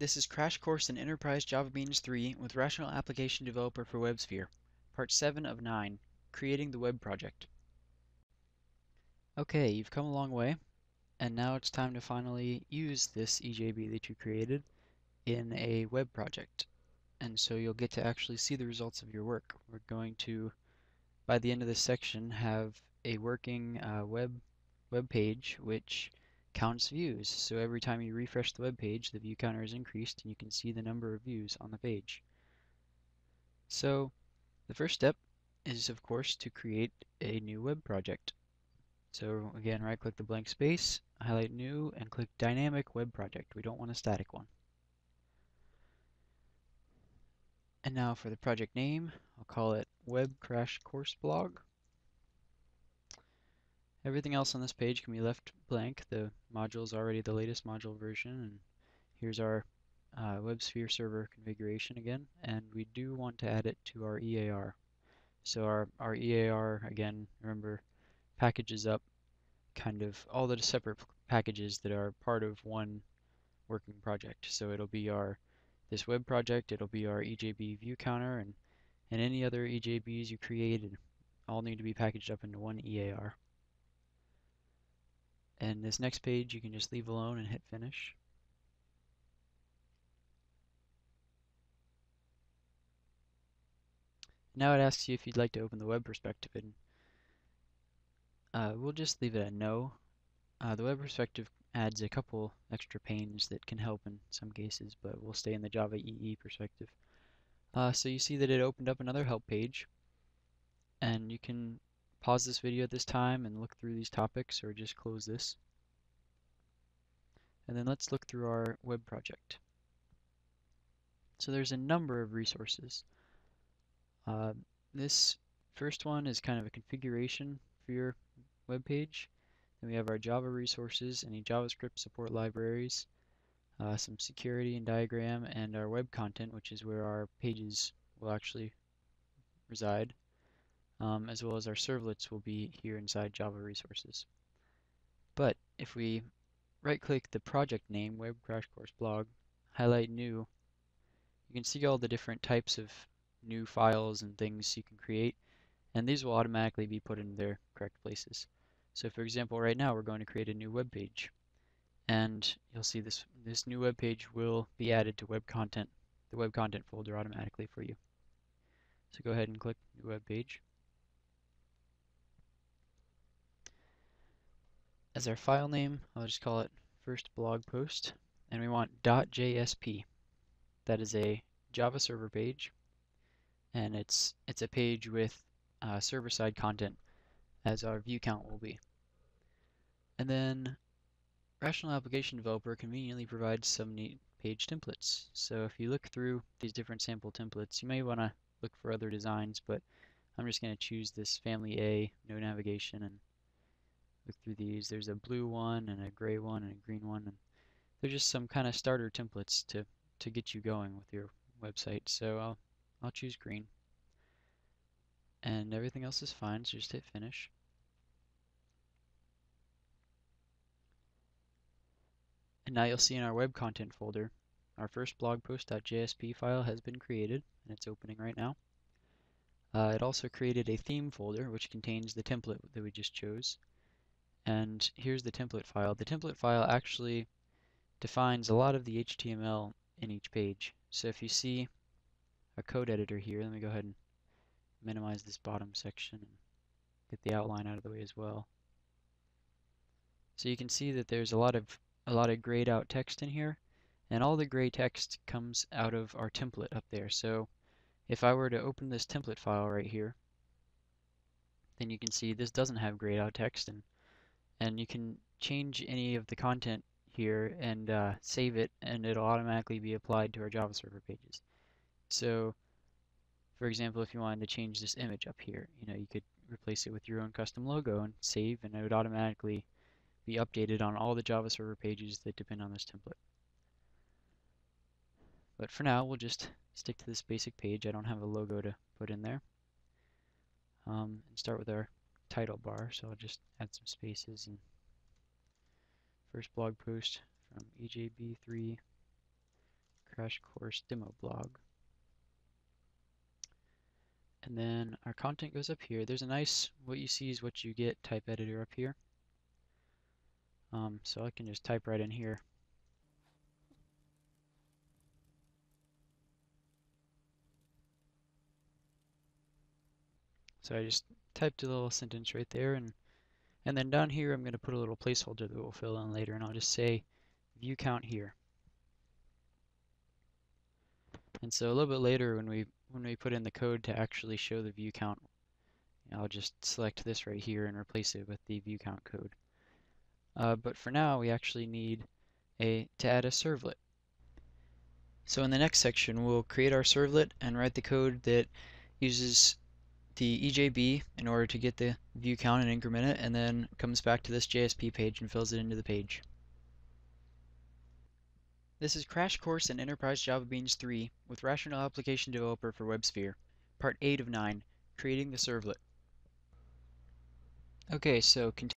This is Crash Course in Enterprise Java Beans 3 with Rational Application Developer for WebSphere, Part 7 of 9, Creating the Web Project. Okay, you've come a long way, and now it's time to finally use this EJB that you created in a web project. And so you'll get to actually see the results of your work. We're going to, by the end of this section, have a working uh, web web page which counts views. So every time you refresh the web page, the view counter is increased and you can see the number of views on the page. So the first step is of course to create a new web project. So again, right click the blank space, highlight new, and click dynamic web project. We don't want a static one. And now for the project name, I'll call it Web Crash Course Blog. Everything else on this page can be left blank. The module is already the latest module version, and here's our uh, WebSphere server configuration again, and we do want to add it to our EAR. So our, our EAR, again, remember, packages up kind of all the separate packages that are part of one working project. So it'll be our this web project, it'll be our EJB view counter, and, and any other EJBs you create all need to be packaged up into one EAR. And this next page you can just leave alone and hit finish. Now it asks you if you'd like to open the web perspective and uh, we'll just leave it at no. Uh, the web perspective adds a couple extra panes that can help in some cases, but we'll stay in the Java EE perspective. Uh, so you see that it opened up another help page, and you can pause this video at this time and look through these topics or just close this. And then let's look through our web project. So there's a number of resources. Uh, this first one is kind of a configuration for your web page. Then we have our Java resources, any JavaScript support libraries, uh, some security and diagram, and our web content, which is where our pages will actually reside um, as well as our servlets will be here inside Java resources. But if we right click the project name, Web Crash Course Blog, highlight new, you can see all the different types of new files and things you can create, and these will automatically be put in their correct places. So for example, right now we're going to create a new web page, and you'll see this, this new web page will be added to web content, the web content folder automatically for you. So go ahead and click new web page. As our file name, I'll just call it first blog post, and we want .jsp. That is a Java server page, and it's it's a page with uh, server-side content, as our view count will be. And then Rational Application Developer conveniently provides some neat page templates. So if you look through these different sample templates, you may want to look for other designs, but I'm just going to choose this family A, no navigation, and through these. There's a blue one and a gray one and a green one. And they're just some kind of starter templates to, to get you going with your website. So I'll, I'll choose green. And everything else is fine, so just hit finish. And now you'll see in our web content folder, our first blog post.jsp file has been created, and it's opening right now. Uh, it also created a theme folder, which contains the template that we just chose. And here's the template file. The template file actually defines a lot of the HTML in each page. So if you see a code editor here, let me go ahead and minimize this bottom section and get the outline out of the way as well. So you can see that there's a lot of a lot of grayed out text in here and all the gray text comes out of our template up there. So if I were to open this template file right here, then you can see this doesn't have grayed out text and and you can change any of the content here and uh, save it and it'll automatically be applied to our Java server pages. So for example, if you wanted to change this image up here, you know, you could replace it with your own custom logo and save and it would automatically be updated on all the Java server pages that depend on this template. But for now, we'll just stick to this basic page. I don't have a logo to put in there. Um, and start with our title bar, so I'll just add some spaces and first blog post from EJB3 crash course demo blog. And then our content goes up here. There's a nice, what you see is what you get type editor up here. Um, so I can just type right in here. So I just typed a little sentence right there and and then down here I'm going to put a little placeholder that we'll fill in later and I'll just say view count here. And so a little bit later when we when we put in the code to actually show the view count, I'll just select this right here and replace it with the view count code. Uh, but for now we actually need a to add a servlet. So in the next section we'll create our servlet and write the code that uses the EJB in order to get the view count and increment it and then comes back to this JSP page and fills it into the page. This is Crash Course in Enterprise Java Beans 3 with Rational Application Developer for WebSphere, Part 8 of 9, Creating the Servlet. Okay, so